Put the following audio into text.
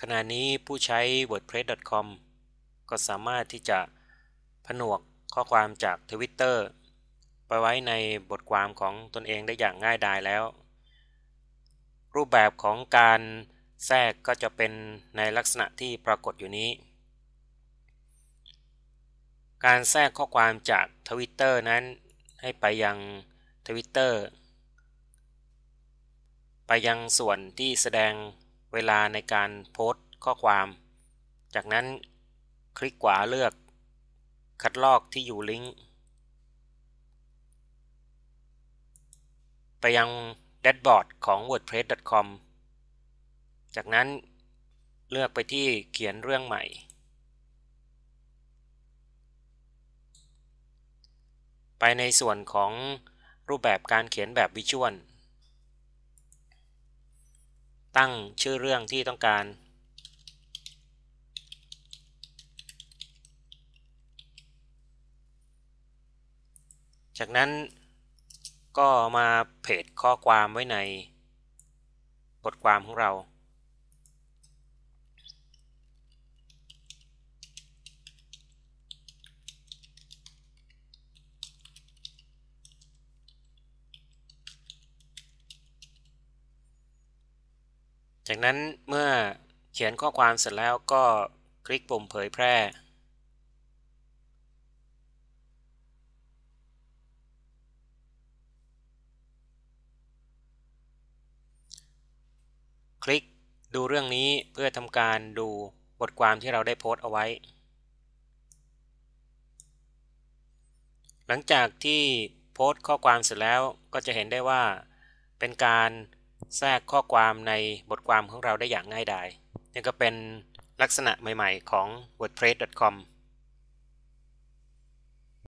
ขณะนี้ผู้ใช้ wordpress.com ก็สามารถที่จะผนวกข้อความจาก Twitter ไปไว้ในบทความของตนเองได้อย่างง่ายดายแล้ว รูปแบบของการแทรกก็จะเป็นในลักษณะที่ปรากฏอยู่นี้ การแทรกข้อความจาก Twitter นั้นให้ไปยัง Twitter ไปยังส่วนที่แสดง เวลาในการโพสต์ข้อความ จากนั้นคลิกขวาเลือก คัดลอกที่อยู่ลิงก์ไปยังแดชบอร์ดของ wordpress.com จากนั้นเลือกไปที่เขียนเรื่องใหม่ ไปในส่วนของรูปแบบการเขียนแบบวิชวล ตั้งชื่อเรื่องที่ต้องการจากนั้นก็มาเพจข้อความไว้ในบทความของเรา จากนั้นเมื่อเขียนข้อความเสร็จแล้วก็คลิกปุ่มเผยแพร่ คลิกดูเรื่องนี้เพื่อทำการดูบทความที่เราได้โพสต์เอาไว้ หลังจากที่โพสต์ข้อความเสร็จแล้วก็จะเห็นได้ว่าเป็นการ แทรกข้อความในบทความของเราได้อย่างง่ายดายนี่ก็เป็นลักษณะใหม่ ๆ ของ wordpress.com